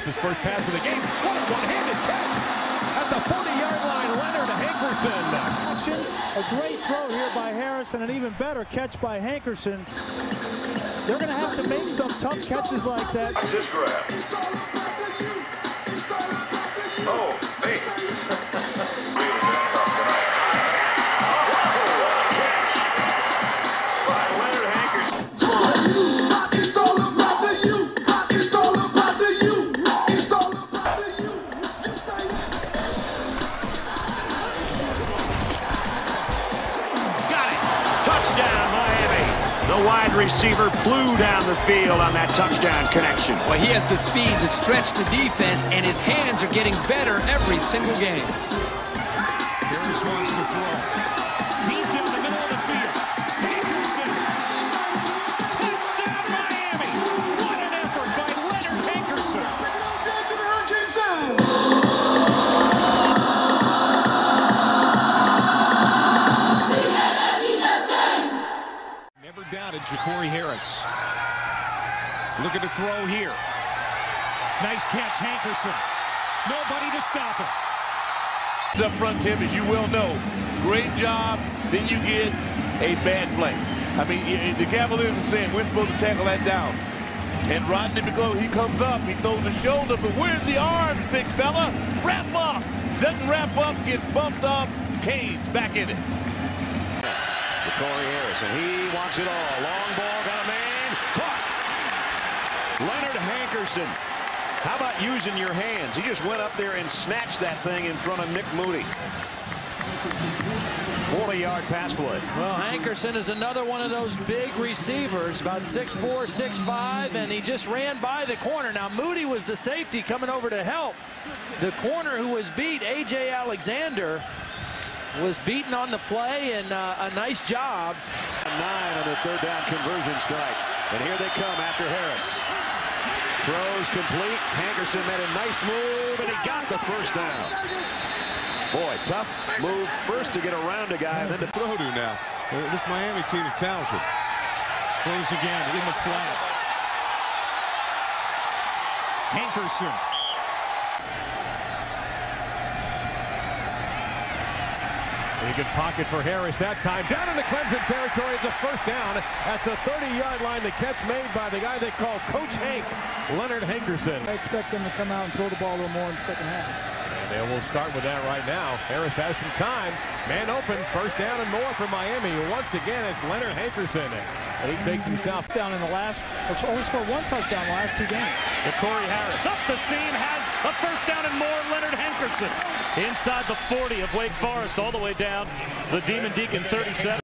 first pass of the game. What a one-handed catch at the 40-yard line. Leonard Hankerson. Action. A great throw here by Harris and an even better catch by Hankerson. They're going to have to make some tough catches like that. That's his grab. The wide receiver flew down the field on that touchdown connection. Well, he has the speed to stretch the defense, and his hands are getting better every single game. Harris wants to throw. Jacory Harris. Looking to throw here. Nice catch, Hankerson. Nobody to stop him. It's up front, Tim, as you well know. Great job. Then you get a bad play. I mean, the Cavaliers are saying we're supposed to tackle that down. And Rodney McLeod, he comes up, he throws his shoulder, but where's the arms, big fella? Wrap up. Doesn't wrap up, gets bumped off. Canes back in it. Corey Harris, and he wants it all. Long ball, got a man. Caught. Leonard Hankerson. How about using your hands? He just went up there and snatched that thing in front of Nick Moody. 40-yard pass play. Well, Hankerson is another one of those big receivers, about 6'4", 6'5", and he just ran by the corner. Now, Moody was the safety coming over to help. The corner who was beat, A.J. Alexander, was beaten on the play, and uh, a nice job. Nine on the third down conversion strike. And here they come after Harris. Throws complete. Hankerson made a nice move, and he got the first down. Boy, tough move first to get around a guy, and then to throw to now. Uh, This Miami team is talented. Throws again in the flat. Hankerson. A good pocket for Harris that time. Down in the Clemson territory. It's a first down at the 30-yard line. The catch made by the guy they call Coach Hank, Leonard Hankerson. I expect them to come out and throw the ball a little more in the second half. And they will start with that right now. Harris has some time. Man open. First down and more for Miami. Once again, it's Leonard Hankerson. And he takes himself Down in the last, which only scored one touchdown the last two games. To Corey Harris. Up the seam, has a first down and more. Inside the 40 of Wake Forest, all the way down the Demon Deacon 37.